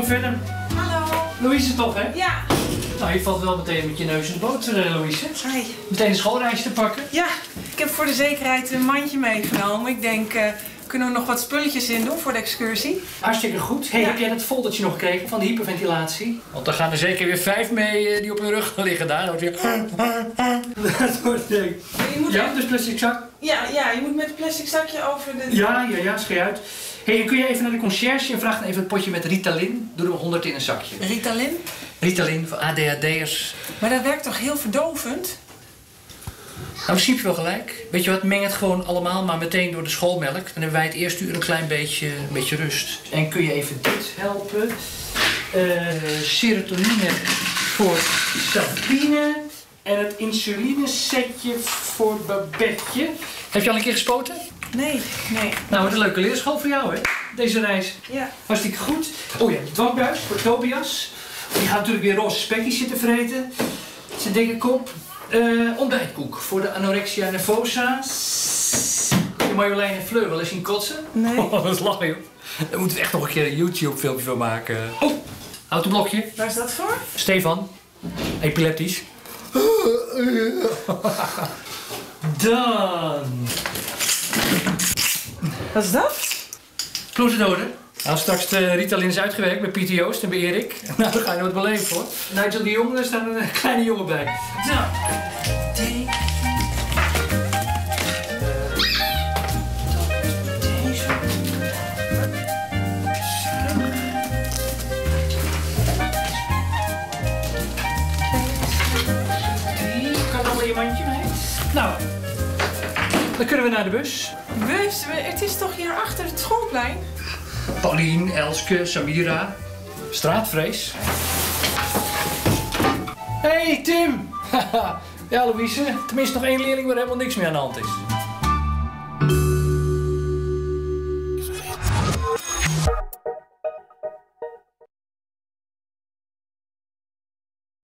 kom verder. Hallo. Louise toch, hè? Ja. Nou, je valt wel meteen met je neus in de boter, eh, Louise. Hi. Meteen een schoolreisje te pakken. Ja, ik heb voor de zekerheid een mandje meegenomen. Ik denk, eh, kunnen we nog wat spulletjes in doen voor de excursie? Hartstikke goed. Hey, Ja. heb jij dat foldertje nog gekregen van de hyperventilatie? Want er gaan er zeker weer vijf mee eh, die op hun rug gaan liggen daar. Dan wordt weer... Dat wordt moet, Ja, dus plastic zak. ja, ja, je moet met een plastic zakje over de... Ja, ja, ja, schei uit. Hey, kun je even naar de conciërge en vraag dan even het potje met Ritalin? Doe er 100 in een zakje. Ritalin. Ritalin voor ADHD'ers. Maar dat werkt toch heel verdovend? Nou, je wel gelijk. Weet je wat, meng het gewoon allemaal maar meteen door de schoolmelk. Dan hebben wij het eerste uur een klein beetje, een beetje rust. En kun je even dit helpen? Eh, serotonine voor Sabine. En het insulinesetje voor Babetje. Heb je al een keer gespoten? Nee, nee. Nou, wat een leuke leerschool voor jou, hè? Deze reis. Ja. Hartstikke goed. Oh ja, de dwangbuis voor Tobias. Die gaat natuurlijk weer roze spekjes zitten vreten. Zijn dikke kop. Eh, ontbijtkoek voor de anorexia nervosa. Je Marjolein en Fleur wel eens zien kotsen? Nee. Oh, dat is lachen, joh. Daar moeten we echt nog een keer een YouTube-filmpje van maken. Oh, houd een blokje. Waar is dat voor? Stefan, epileptisch. Dan. Wat is dat? Kloezendoden. Als straks de Ritalin is uitgewerkt bij Pieter Joost en bij Erik, nou dan ga je nooit beleven hoor. Nigel de Jong, daar staat een kleine jongen bij. Zo. Mee. Nou, dan kunnen we naar de bus. Bus, het is toch hier achter het schoolplein? Paulien, Elske, Samira. Straatvrees. Hey Tim! ja, Louise. Tenminste nog één leerling waar helemaal niks meer aan de hand is.